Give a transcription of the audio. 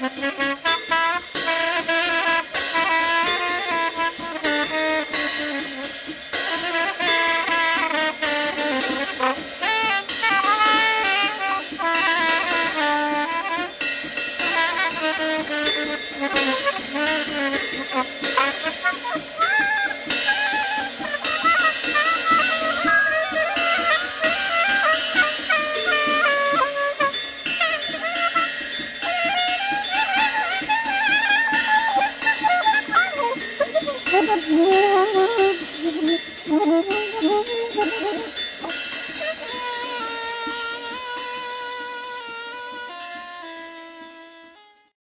Música